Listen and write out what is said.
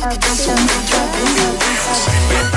Bounce, bounce, bounce, bounce, bounce, bounce, bounce,